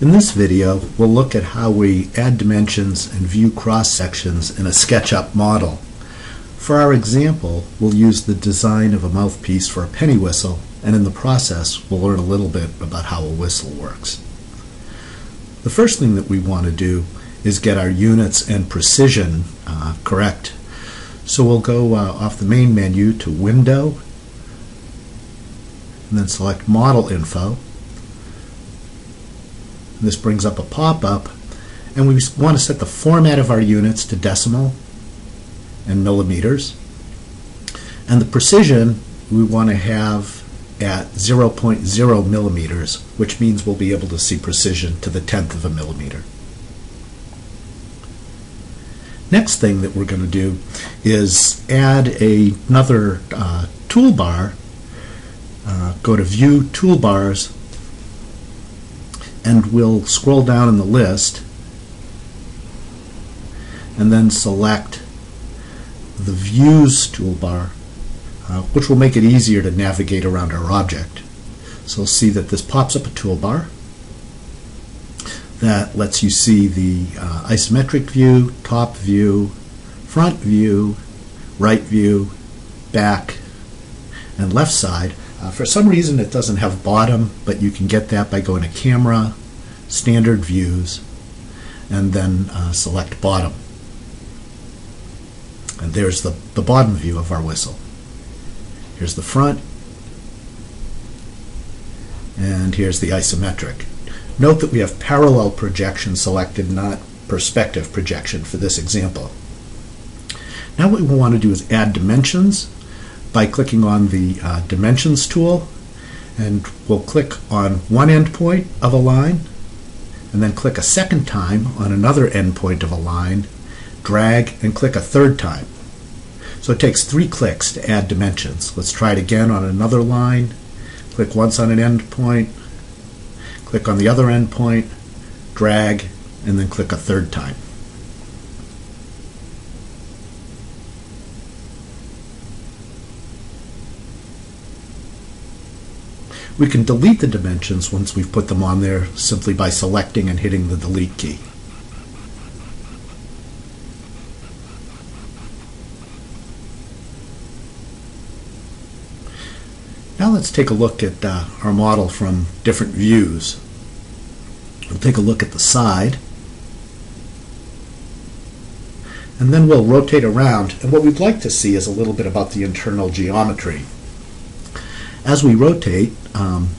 In this video, we'll look at how we add dimensions and view cross-sections in a SketchUp model. For our example, we'll use the design of a mouthpiece for a penny whistle, and in the process, we'll learn a little bit about how a whistle works. The first thing that we want to do is get our units and precision uh, correct. So we'll go uh, off the main menu to Window, and then select Model Info, this brings up a pop-up, and we want to set the format of our units to decimal and millimeters. And the precision we want to have at 0.0 millimeters, which means we'll be able to see precision to the tenth of a millimeter. Next thing that we're going to do is add a, another uh, toolbar. Uh, go to View Toolbars and we'll scroll down in the list and then select the Views toolbar, uh, which will make it easier to navigate around our object. So see that this pops up a toolbar that lets you see the uh, isometric view, top view, front view, right view, back, and left side uh, for some reason it doesn't have bottom, but you can get that by going to Camera, Standard Views, and then uh, select Bottom. And there's the, the bottom view of our whistle. Here's the front, and here's the isometric. Note that we have parallel projection selected, not perspective projection for this example. Now what we want to do is add dimensions by clicking on the uh, Dimensions tool and we'll click on one endpoint of a line and then click a second time on another endpoint of a line, drag and click a third time. So it takes three clicks to add dimensions. Let's try it again on another line. Click once on an endpoint, click on the other endpoint, drag, and then click a third time. We can delete the dimensions once we've put them on there simply by selecting and hitting the delete key. Now let's take a look at uh, our model from different views. We'll take a look at the side and then we'll rotate around and what we'd like to see is a little bit about the internal geometry. As we rotate, um,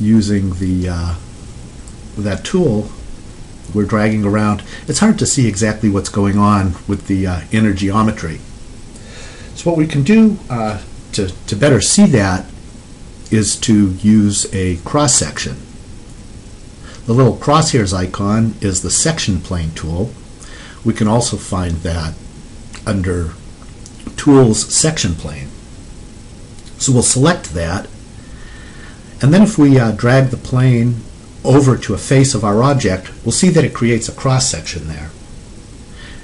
using the uh, that tool, we're dragging around, it's hard to see exactly what's going on with the uh, inner geometry. So what we can do uh, to, to better see that is to use a cross-section. The little crosshairs icon is the section plane tool. We can also find that under Tools Section Plane. So we'll select that and then if we uh, drag the plane over to a face of our object, we'll see that it creates a cross section there.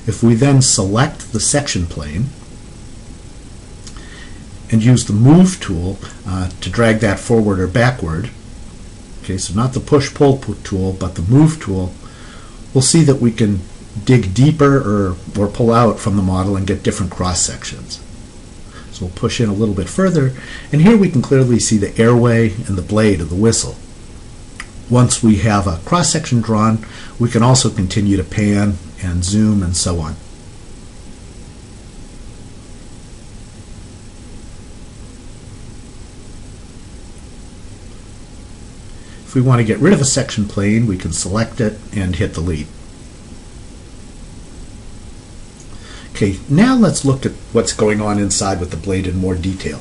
If we then select the section plane and use the move tool uh, to drag that forward or backward, okay, so not the push-pull tool, but the move tool, we'll see that we can dig deeper or, or pull out from the model and get different cross sections. So we'll push in a little bit further, and here we can clearly see the airway and the blade of the whistle. Once we have a cross-section drawn, we can also continue to pan and zoom and so on. If we want to get rid of a section plane, we can select it and hit delete. Okay, now let's look at what's going on inside with the blade in more detail.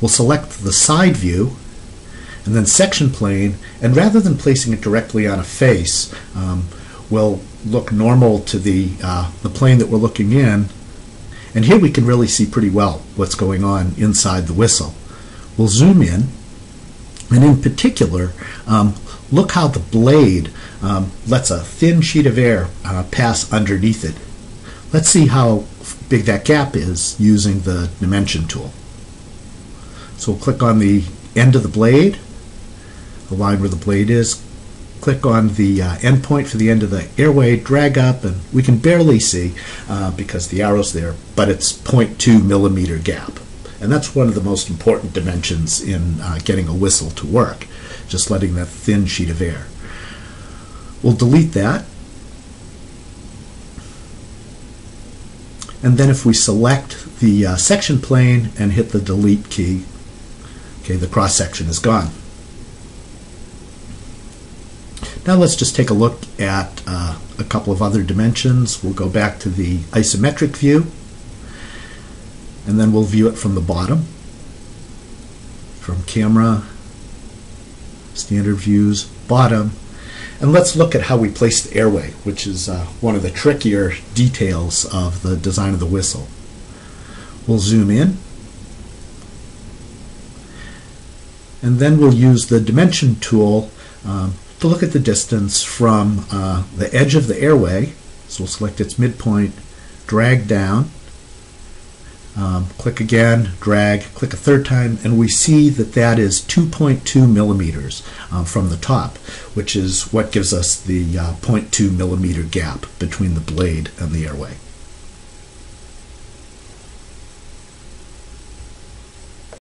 We'll select the side view and then section plane, and rather than placing it directly on a face, um, we'll look normal to the, uh, the plane that we're looking in, and here we can really see pretty well what's going on inside the whistle. We'll zoom in, and in particular, um, look how the blade um, lets a thin sheet of air uh, pass underneath it. Let's see how big that gap is using the dimension tool. So we'll click on the end of the blade, the line where the blade is, click on the uh, endpoint for the end of the airway, drag up, and we can barely see uh, because the arrow's there, but it's 0.2 millimeter gap. And that's one of the most important dimensions in uh, getting a whistle to work, just letting that thin sheet of air. We'll delete that. And then if we select the uh, section plane and hit the delete key, okay, the cross section is gone. Now let's just take a look at uh, a couple of other dimensions. We'll go back to the isometric view and then we'll view it from the bottom from camera standard views bottom and let's look at how we place the airway which is uh, one of the trickier details of the design of the whistle. We'll zoom in. And then we'll use the dimension tool um, to look at the distance from uh, the edge of the airway. So we'll select its midpoint drag down um, click again, drag, click a third time, and we see that that is 2.2 millimeters uh, from the top, which is what gives us the uh, 0.2 millimeter gap between the blade and the airway.